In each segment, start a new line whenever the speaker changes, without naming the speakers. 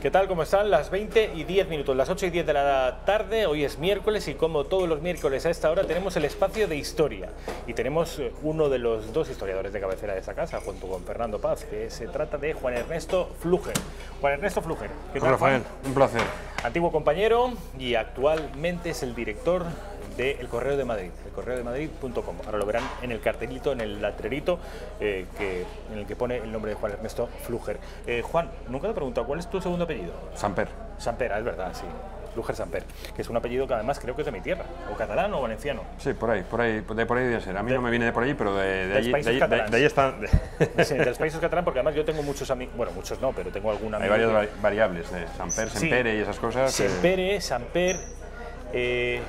¿Qué tal? ¿Cómo están? Las 20 y 10 minutos, las 8 y 10 de la tarde, hoy es miércoles y como todos los miércoles a esta hora tenemos el espacio de historia y tenemos eh, uno de los dos historiadores de cabecera de esta casa junto con Fernando Paz, que se trata de Juan Ernesto Fluger. Juan Ernesto Fluger,
¿qué tal? Rafael, un placer.
Antiguo compañero y actualmente es el director del Correo de Madrid, el correo de Madrid.com. Ahora lo verán en el cartelito, en el latrerito, eh, que, en el que pone el nombre de Juan Ernesto Fluger. Eh, Juan, nunca te he preguntado, ¿cuál es tu segundo apellido?
Samper.
Samper, ah, es verdad, sí. Fluger Samper, que es un apellido que además creo que es de mi tierra, o catalán o valenciano.
Sí, por ahí, por ahí, de por ahí debe ser. A mí no me viene de por ahí, pero de, de, allí, de,
ahí está. Sí, de los países catalanes, porque además yo tengo muchos amigos, bueno, muchos no, pero tengo alguna.
Hay varias variables, de Samper, Sempere y esas cosas.
Sempere, Samper. Eh,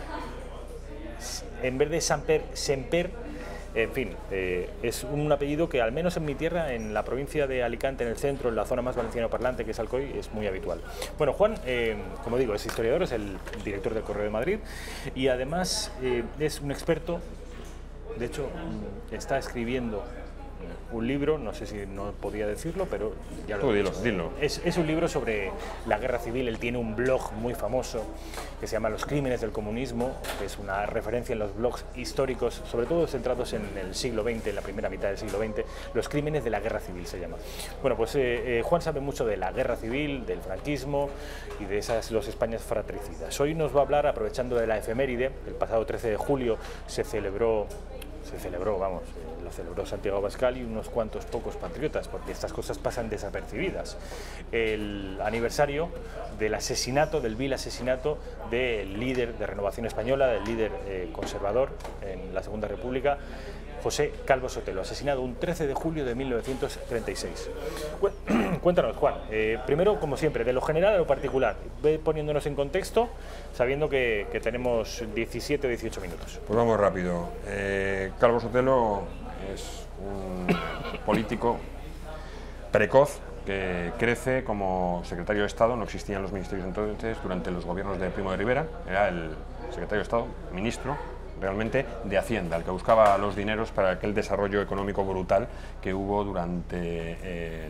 en vez de Samper, Semper, en fin, eh, es un apellido que al menos en mi tierra, en la provincia de Alicante, en el centro, en la zona más valenciano parlante que es Alcoy, es muy habitual. Bueno, Juan, eh, como digo, es historiador, es el director del Correo de Madrid y además eh, es un experto, de hecho mm, está escribiendo un libro, no sé si no podía decirlo, pero ya lo
dilo, dilo.
Es, es, un libro sobre la guerra civil, él tiene un blog muy famoso que se llama Los crímenes del comunismo, que es una referencia en los blogs históricos, sobre todo centrados en el siglo XX, en la primera mitad del siglo XX, Los crímenes de la guerra civil se llama. Bueno, pues eh, eh, Juan sabe mucho de la guerra civil, del franquismo y de esas dos Españas fratricidas. Hoy nos va a hablar, aprovechando de la efeméride, el pasado 13 de julio se celebró se celebró, vamos, eh, lo celebró Santiago Abascal y unos cuantos pocos patriotas, porque estas cosas pasan desapercibidas. El aniversario del asesinato, del vil asesinato del líder de Renovación Española, del líder eh, conservador en la Segunda República, José Calvo Sotelo, asesinado un 13 de julio de 1936. Cuéntanos, Juan, eh, primero, como siempre, de lo general a lo particular, ve poniéndonos en contexto, sabiendo que, tenemos 17 o 18 minutos.
Pues vamos rápido. Eh, Calvo Sotelo es un político precoz que crece como secretario de Estado, no existían los ministerios entonces, durante los gobiernos de Primo de Rivera, era el secretario de Estado, ministro, realmente de Hacienda, el que buscaba los dineros para aquel desarrollo económico brutal que hubo durante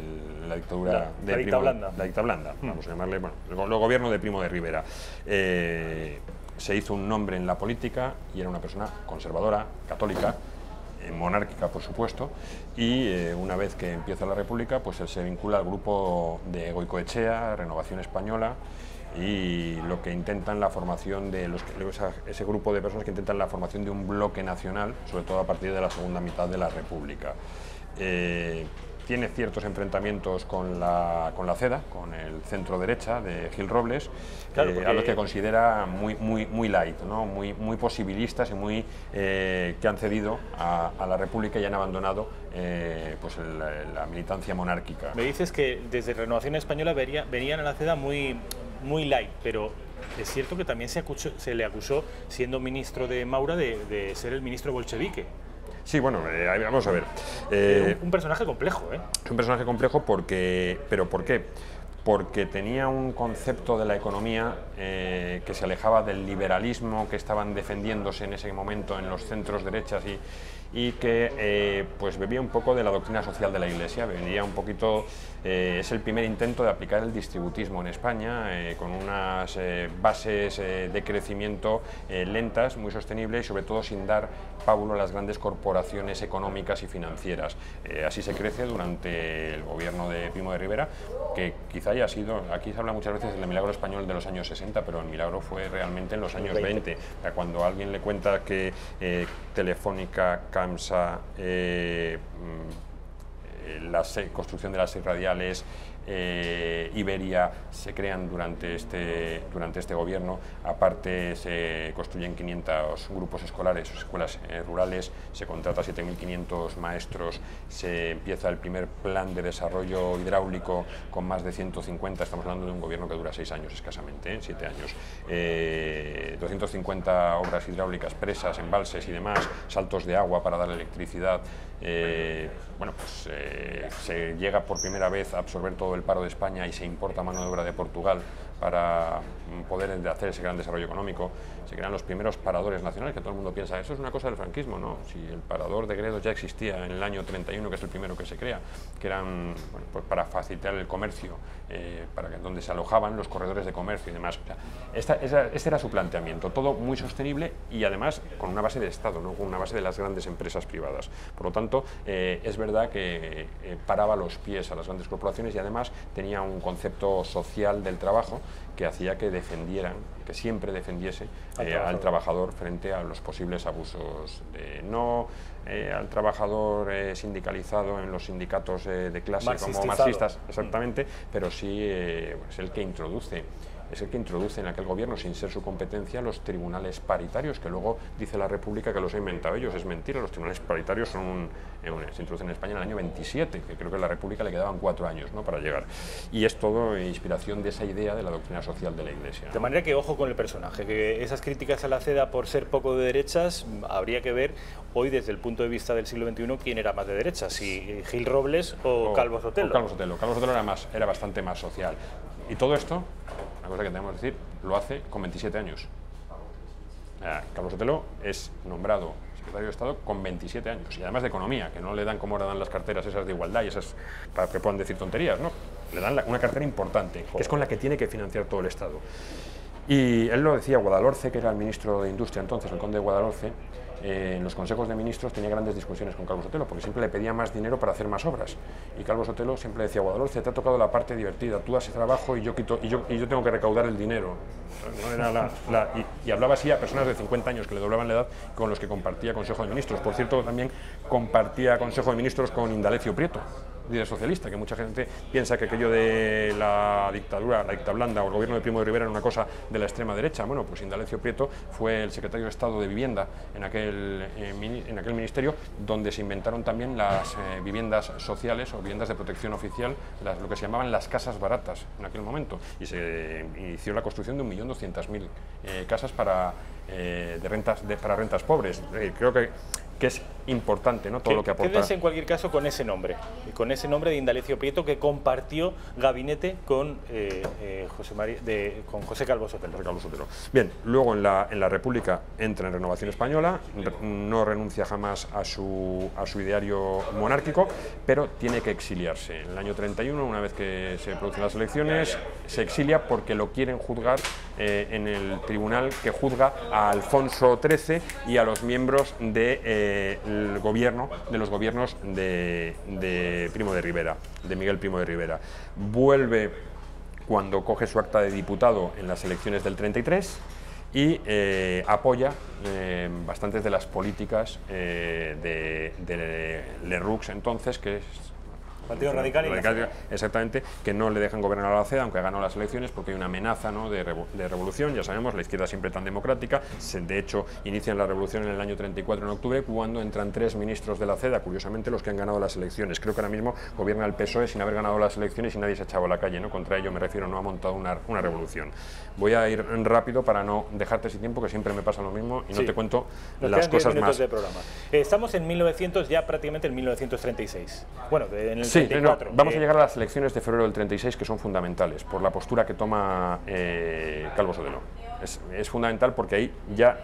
la dictadura
de la blanda.
La dicta blanda, hmm. vamos a llamarle, bueno, el, gobierno de Primo de Rivera. Eh, se hizo un nombre en la política y era una persona conservadora, católica, eh, monárquica por supuesto, y eh, una vez que empieza la República, pues él se vincula al grupo de Goicoechea, Renovación Española, y lo que intentan la formación de los, ese grupo de personas que intentan la formación de un bloque nacional, sobre todo a partir de la segunda mitad de la República. Eh, tiene ciertos enfrentamientos con la, con la CEDA, con el centro derecha de Gil Robles, eh, a los que considera muy, muy, muy light, ¿no? muy, muy posibilistas y muy, eh, que han cedido a, la República y han abandonado pues la, militancia monárquica.
Me dices que desde Renovación Española venían a la CEDA muy muy light, pero es cierto que también se, se le acusó, siendo ministro de Maura, de, ser el ministro bolchevique.
Sí, bueno, eh, vamos a ver.
Eh, un, personaje complejo, ¿eh?
Es un personaje complejo porque... ¿Pero por qué? Porque tenía un concepto de la economía eh, que se alejaba del liberalismo que estaban defendiéndose en ese momento en los centros derechas y, y que eh, pues bebía un poco de la doctrina social de la Iglesia, venía un poquito, eh, es el primer intento de aplicar el distributismo en España eh, con unas bases de crecimiento lentas, muy sostenibles y sobre todo sin dar pábulo las grandes corporaciones económicas y financieras. así se crece durante el gobierno de Primo de Rivera, que quizá haya sido, aquí se habla muchas veces del milagro español de los años 60, pero el milagro fue realmente en los años 20, cuando alguien le cuenta que Telefónica, eh, mm, la construcción de las seis radiales, eh, Iberia se crean durante este, durante este gobierno. Aparte se construyen 500 grupos escolares escuelas eh, rurales, se contrata 7.500 maestros, se empieza el primer plan de desarrollo hidráulico con más de 150, estamos hablando de un gobierno que dura seis años escasamente, 7 años. 250 obras hidráulicas, presas, embalses y demás, saltos de agua para dar electricidad. Bueno, pues se llega por primera vez a absorber todo el paro de España y se importa mano de obra de Portugal para mm, poder hacer ese gran desarrollo económico. Se crean los primeros paradores nacionales, que todo el mundo piensa, eso es una cosa del franquismo, no, si el parador de Gredos ya existía en el año 31, que es el primero que se crea, que eran pues para facilitar el comercio, eh, para que, donde se alojaban los corredores de comercio y demás. este era su planteamiento, todo muy sostenible y además con una base de Estado, ¿no? con una base de las grandes empresas privadas. Por lo tanto, eh, es verdad que eh, paraba los pies a las grandes corporaciones y además tenía un concepto social del trabajo que hacía que defendieran, que siempre defendiese al, eh, trabajador. frente a los posibles abusos. no eh, al trabajador eh, sindicalizado en los sindicatos de clase como marxistas, exactamente, pero sí es el que introduce es el que introduce en aquel gobierno, sin ser su competencia, los tribunales paritarios, que luego dice la República que los ha inventado ellos. Es mentira, los tribunales paritarios son se introducen en España en el año 27, que creo que a la República le quedaban cuatro años ¿no? para llegar. Y es todo inspiración de esa idea de la doctrina social de la Iglesia.
De manera que ojo con el personaje, que esas críticas a la CEDA por ser poco de derechas, habría que ver hoy desde el punto de vista del siglo XXI quién era más de derechas, si Gil Robles o, Calvo Sotelo.
Calvo Sotelo. Calvo Sotelo era, más, era bastante más social. Y todo esto una cosa que tenemos que decir, lo hace con 27 años. Carlos Otelo es nombrado secretario de Estado con 27 años y además de economía, que no le dan como ahora dan las carteras esas de igualdad y esas para que puedan decir tonterías, ¿no? Le dan una cartera importante, que es con la que tiene que financiar todo el Estado. Y él lo decía, Guadalhorce, que era el ministro de Industria entonces, el conde de Guadalhorce, eh, en los consejos de ministros tenía grandes discusiones con Carlos Sotelo, porque siempre le pedía más dinero para hacer más obras. Y Carlos Sotelo siempre decía, Guadalhorce, te ha tocado la parte divertida, tú haces trabajo y yo, y yo, y yo tengo que recaudar el dinero. y, hablaba así a personas de 50 años que le doblaban la edad con los que compartía Consejo de Ministros. Por cierto, también compartía Consejo de Ministros con Indalecio Prieto líder socialista, que mucha gente piensa que aquello de la dictadura, la dictadura blanda o el gobierno de Primo de Rivera era una cosa de la extrema derecha. Bueno, pues Indalecio Prieto fue el secretario de Estado de Vivienda en aquel, eh, en aquel ministerio, donde se inventaron también las eh, viviendas sociales o viviendas de protección oficial, lo que se llamaban las casas baratas en aquel momento. Y se inició la construcción de 1.200.000 eh, casas para, de rentas, para rentas pobres. creo que que es importante, ¿no? Todo lo que aporta.
Quédense en cualquier caso con ese nombre, y con ese nombre de Indalecio Prieto que compartió gabinete con, eh, eh, José, María, de, con José Calvo Sotelo.
Bien, luego en la, en la República entra en Renovación Española, no renuncia jamás a su, a su ideario monárquico, pero tiene que exiliarse. En el año 31, una vez que se producen las elecciones, se exilia porque lo quieren juzgar eh, en el tribunal que juzga a Alfonso XIII y a los miembros de el gobierno, de los gobiernos de, Primo de Rivera, de Miguel Primo de Rivera. Vuelve cuando coge su acta de diputado en las elecciones del 33 y eh, apoya eh, bastantes de las políticas eh, de, de Leroux entonces, que es
Partido Radical, y
Exactamente, que no le dejan gobernar a la CEDA, aunque ha ganado las elecciones, porque hay una amenaza ¿no? de, revolución. Ya sabemos, la izquierda siempre tan democrática. de hecho, inician la revolución en el año 34, en octubre, cuando entran tres ministros de la CEDA, curiosamente los que han ganado las elecciones. Creo que ahora mismo gobierna el PSOE sin haber ganado las elecciones y nadie se ha echado a la calle. ¿no? Contra ello me refiero, no ha montado una, una revolución. Voy a ir rápido para no dejarte sin tiempo, que siempre me pasa lo mismo y no te cuento las cosas más.
De programa. Eh, estamos en 1900, ya prácticamente en 1936. Bueno, en el
sí, vamos a llegar a las elecciones de febrero del 36 que son fundamentales por la postura que toma eh, Calvo Sotelo. Es, fundamental porque ahí ya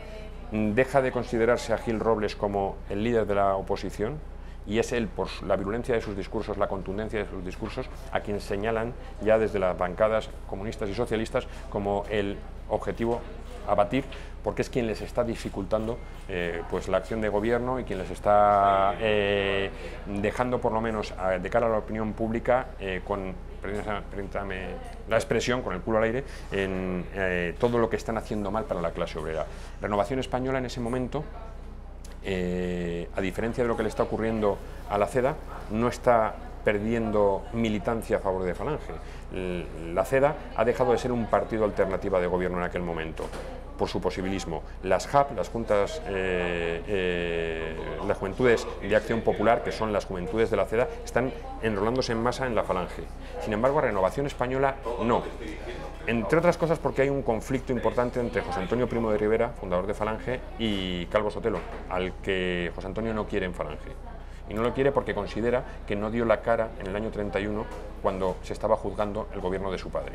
deja de considerarse a Gil Robles como el líder de la oposición y es él, por la virulencia de sus discursos, la contundencia de sus discursos, a quien señalan ya desde las bancadas comunistas y socialistas como el objetivo a batir porque es quien les está dificultando eh, pues la acción de gobierno y quien les está eh, dejando por lo menos de cara a la opinión pública eh, con la expresión con el culo al aire en todo lo que están haciendo mal para la clase obrera. Renovación Española en ese momento a diferencia de lo que le está ocurriendo a la CEDA, no está perdiendo militancia a favor de Falange. La CEDA ha dejado de ser un partido alternativa de gobierno en aquel momento por su posibilismo. Las JAP, las juntas, eh, eh, las juventudes de acción popular, que son las juventudes de la CEDA, están enrolándose en masa en la falange. Sin embargo, Renovación Española no. Entre otras cosas porque hay un conflicto importante entre José Antonio Primo de Rivera, fundador de Falange, y Calvo Sotelo, al que José Antonio no quiere en Falange. Y no lo quiere porque considera que no dio la cara en el año 31 cuando se estaba juzgando el gobierno de su padre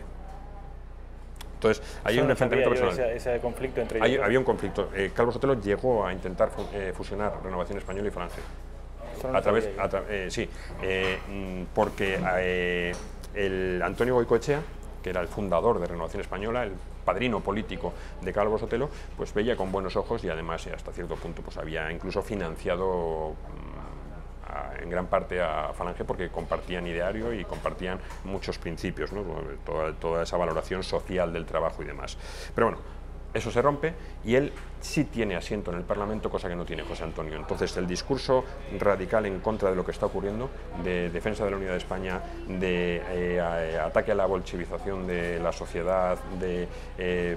Entonces, hay un enfrentamiento personal.
Ese, conflicto entre
Había un conflicto. Eh, Calvo Sotelo llegó a intentar eh, fusionar Renovación Española y Falange. A través, eh, sí, mm, porque el Antonio Goicoechea, que era el fundador de Renovación Española, el padrino político de Calvo Sotelo, pues veía con buenos ojos y además hasta cierto punto pues había incluso financiado en gran parte a Falange porque compartían ideario y compartían muchos principios, toda, toda esa valoración social del trabajo y demás. Pero bueno, eso se rompe y él sí tiene asiento en el Parlamento, cosa que no tiene José Antonio. Entonces, el discurso radical en contra de lo que está ocurriendo, de defensa de la unidad de España, de eh, ataque a la bolchevización de la sociedad, de eh,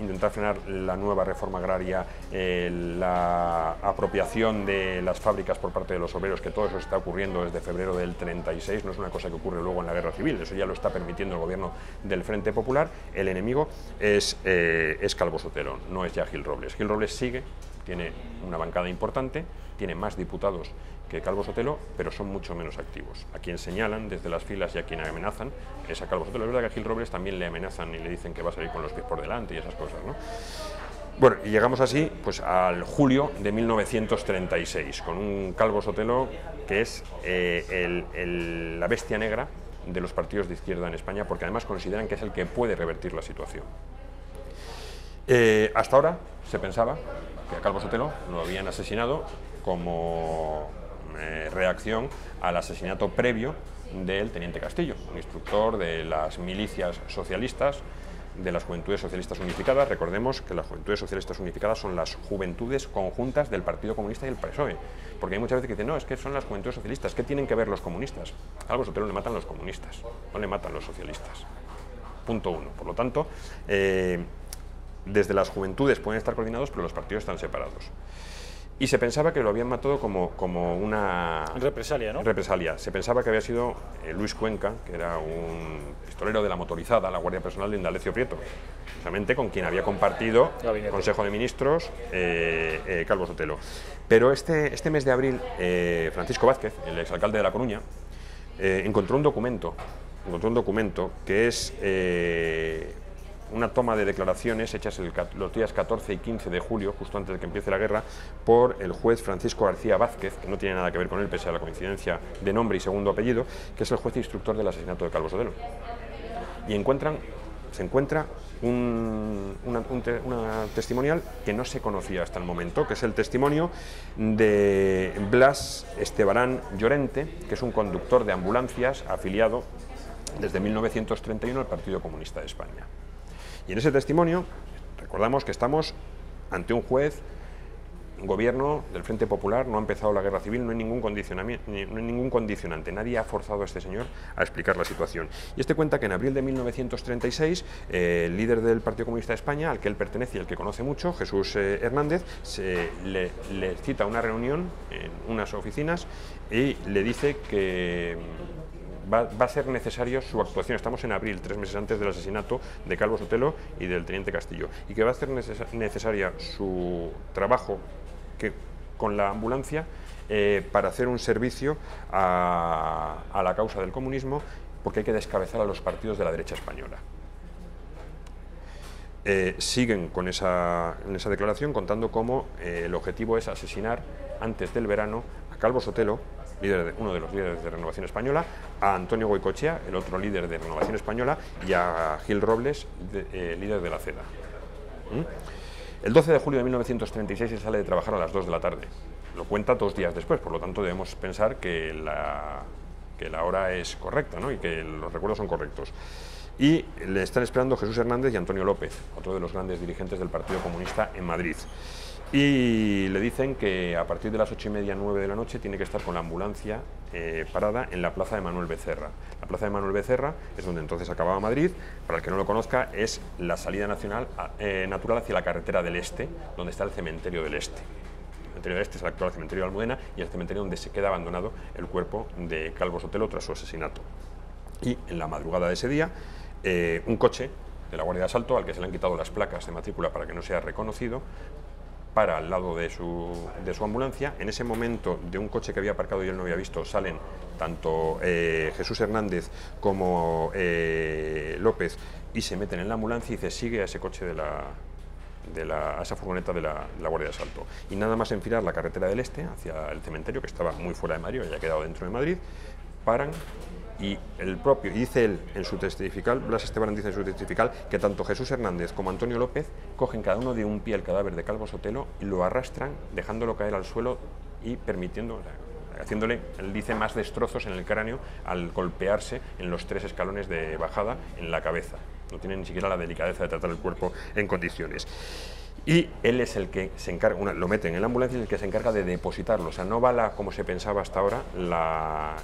intentar frenar la nueva reforma agraria, eh, la apropiación de las fábricas por parte de los obreros, que todo eso está ocurriendo desde febrero del 36, no es una cosa que ocurre luego en la guerra civil, eso ya lo está permitiendo el gobierno del Frente Popular. El enemigo es, es Calvo Sotelo, no es ya Gil Robles. Gil Robles sigue, tiene una bancada importante, tiene más diputados que Calvo Sotelo, pero son mucho menos activos. A quien señalan desde las filas y a quien amenazan es a Calvo Sotelo. Es verdad que a Gil Robles también le amenazan y le dicen que va a salir con los pies por delante y esas cosas, ¿no? Bueno, y llegamos así pues, al julio de 1936, con un Calvo Sotelo que es eh, la bestia negra de los partidos de izquierda en España, porque además consideran que es el que puede revertir la situación. Eh, hasta ahora se pensaba que a Calvo Sotelo lo habían asesinado como eh, reacción al asesinato previo del teniente Castillo, un instructor de las milicias socialistas, de las Juventudes Socialistas Unificadas. Recordemos que las Juventudes Socialistas Unificadas son las juventudes conjuntas del Partido Comunista y el PSOE. Porque hay muchas veces que dicen, no, es que son las Juventudes Socialistas, ¿qué tienen que ver los comunistas? A Sotelo le matan los comunistas, no le matan los socialistas. Punto uno. Por lo tanto, eh, desde las juventudes pueden estar coordinados, pero los partidos están separados. Y se pensaba que lo habían matado como, como una...
Represalia, ¿no?
Represalia. Se pensaba que había sido eh, Luis Cuenca, que era un pistolero de la motorizada, la Guardia Personal de Indalecio Prieto, precisamente con quien había compartido el Consejo de Ministros eh, eh, Calvo Sotelo. Pero este, este mes de abril, Francisco Vázquez, el exalcalde de La Coruña, encontró un documento, encontró un documento que es una toma de declaraciones hechas los días 14 y 15 de julio, justo antes de que empiece la guerra, por el juez Francisco García Vázquez, que no tiene nada que ver con él, pese a la coincidencia de nombre y segundo apellido, que es el juez instructor del asesinato de Calvo Sotelo. Y encuentran, se encuentra un, una, testimonial que no se conocía hasta el momento, que es el testimonio de Blas Estebarán Llorente, que es un conductor de ambulancias afiliado desde 1931 al Partido Comunista de España. Y en ese testimonio recordamos que estamos ante un juez, un gobierno del Frente Popular, no ha empezado la guerra civil, no hay ningún, condicionamiento, no hay ningún condicionante, nadie ha forzado a este señor a explicar la situación. Y este cuenta que en abril de 1936, eh, el líder del Partido Comunista de España, al que él pertenece y al que conoce mucho, Jesús eh, Hernández, le, le cita una reunión en unas oficinas y le dice que va, a ser necesario su actuación. Estamos en abril, tres meses antes del asesinato de Calvo Sotelo y del teniente Castillo, y que va a ser necesaria su trabajo que, con la ambulancia eh, para hacer un servicio a, la causa del comunismo, porque hay que descabezar a los partidos de la derecha española. Eh, siguen con esa, esa declaración contando cómo eh, el objetivo es asesinar antes del verano a Calvo Sotelo, uno de los líderes de Renovación Española, a Antonio Goicochea, el otro líder de Renovación Española, y a Gil Robles, eh, líder de la CEDA. ¿Mm? El 12 de julio de 1936 él sale de trabajar a las 2 de la tarde. Lo cuenta dos días después, por lo tanto debemos pensar que la, que la hora es correcta y que los recuerdos son correctos. Y le están esperando Jesús Hernández y Antonio López, otro de los grandes dirigentes del Partido Comunista en Madrid y le dicen que a partir de las ocho y media, nueve de la noche tiene que estar con la ambulancia eh, parada en la plaza de Manuel Becerra. La plaza de Manuel Becerra es donde entonces acababa Madrid, para el que no lo conozca, es la salida nacional, eh, natural hacia la carretera del Este, donde está el cementerio del Este. El cementerio del Este es el actual cementerio de Almudena y el cementerio donde se queda abandonado el cuerpo de Calvo Sotelo tras su asesinato. Y en la madrugada de ese día, eh, un coche de la Guardia de Asalto, al que se le han quitado las placas de matrícula para que no sea reconocido, para al lado de su, de su, ambulancia. En ese momento, de un coche que había aparcado y él no había visto, salen tanto eh, Jesús Hernández como eh, López y se meten en la ambulancia y se sigue a ese coche de la, de la, a esa furgoneta de la, Guardia de Asalto. Y nada más enfilar la carretera del Este hacia el cementerio, que estaba muy fuera de Madrid, ya quedado dentro de Madrid, paran y el propio, y dice él en su testifical, Blas Esteban dice en su testifical, que tanto Jesús Hernández como Antonio López cogen cada uno de un pie el cadáver de Calvo Sotelo y lo arrastran, dejándolo caer al suelo y permitiendo, haciéndole, él dice, más destrozos en el cráneo al golpearse en los tres escalones de bajada en la cabeza. No tiene ni siquiera la delicadeza de tratar el cuerpo en condiciones. Y él es el que se encarga, una, lo meten en la ambulancia y el que se encarga de depositarlo. O sea, no va la, como se pensaba hasta ahora, la,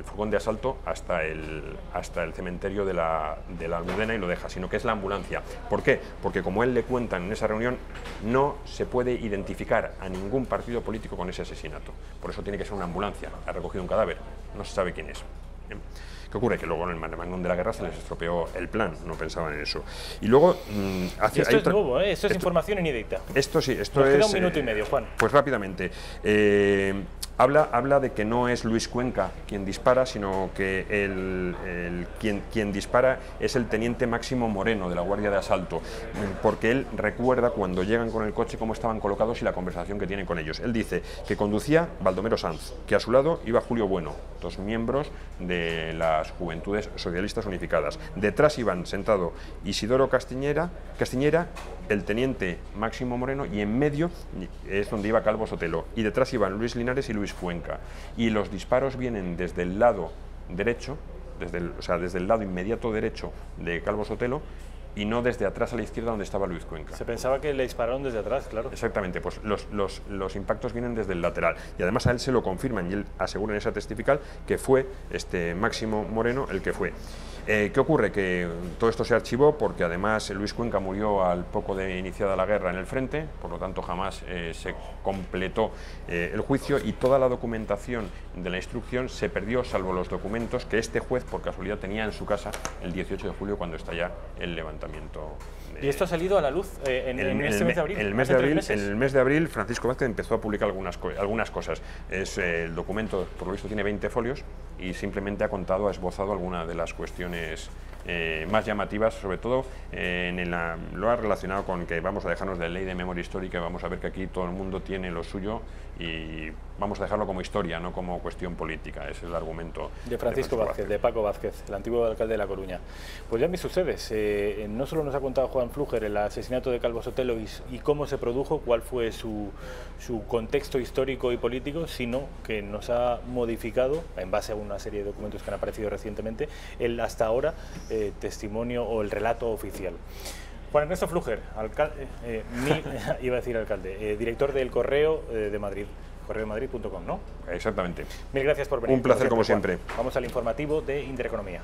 el furgón de asalto hasta el, hasta el cementerio de la, de la Almudena y lo deja, sino que es la ambulancia. ¿Por qué? Porque como él le cuenta en esa reunión, no se puede identificar a ningún partido político con ese asesinato. Por eso tiene que ser una ambulancia. Ha recogido un cadáver, no se sabe quién es. ¿Qué ocurre? Que luego en el magnum de la guerra se les estropeó el plan, no pensaban en eso. Y luego...
Mmm, hace, esto es nuevo, ¿eh? esto es esto, información inédita.
Esto sí, esto
Nos
es...
queda un minuto y medio, Juan.
Pues rápidamente. Eh, Habla, habla, de que no es Luis Cuenca quien dispara, sino que el, quien, quien, dispara es el teniente Máximo Moreno de la Guardia de Asalto, porque él recuerda cuando llegan con el coche cómo estaban colocados y la conversación que tienen con ellos. Él dice que conducía Baldomero Sanz, que a su lado iba Julio Bueno, dos miembros de las Juventudes Socialistas Unificadas. Detrás iban sentado Isidoro Castiñera, Castiñera el teniente Máximo Moreno y en medio es donde iba Calvo Sotelo y detrás iban Luis Linares y Luis Cuenca y los disparos vienen desde el lado derecho, desde el, o sea, desde el lado inmediato derecho de Calvo Sotelo y no desde atrás a la izquierda donde estaba Luis Cuenca.
Se pensaba que le dispararon desde atrás, claro.
Exactamente, pues los, los, los, impactos vienen desde el lateral y además a él se lo confirman y él asegura en esa testifical que fue este Máximo Moreno el que fue. Eh, ¿Qué ocurre? Que todo esto se archivó porque además Luis Cuenca murió al poco de iniciada la guerra en el frente, por lo tanto jamás eh, se completó eh, el juicio y toda la documentación de la instrucción se perdió, salvo los documentos que este juez por casualidad tenía en su casa el 18 de julio cuando estalla el levantamiento.
¿Y esto ha salido a la luz en,
el,
en, este
el,
mes de abril?
En el mes de abril, en el mes de abril Francisco Vázquez empezó a publicar algunas, algunas cosas. Es, el documento, por lo visto, tiene 20 folios y simplemente ha contado, ha esbozado alguna de las cuestiones eh, más llamativas, sobre todo eh, en el, lo ha relacionado con que vamos a dejarnos de ley de memoria histórica vamos a ver que aquí todo el mundo tiene lo suyo y vamos a dejarlo como historia, no como cuestión política. Ese es el argumento.
De Francisco, de Vázquez, Vázquez, de Paco Vázquez, el antiguo alcalde de La Coruña. Pues ya visto ustedes, eh, no solo nos ha contado Juan Fluger el asesinato de Calvo Sotelo y, y cómo se produjo, cuál fue su, su, contexto histórico y político, sino que nos ha modificado, en base a una serie de documentos que han aparecido recientemente, el hasta ahora eh, testimonio o el relato oficial. Juan Ernesto Fluger, alcalde, eh, mi, iba a decir alcalde, eh, director del Correo eh, de Madrid, correomadrid.com, ¿no?
Exactamente.
Mil gracias por venir.
Un placer como siempre.
Vamos al informativo de Intereconomía.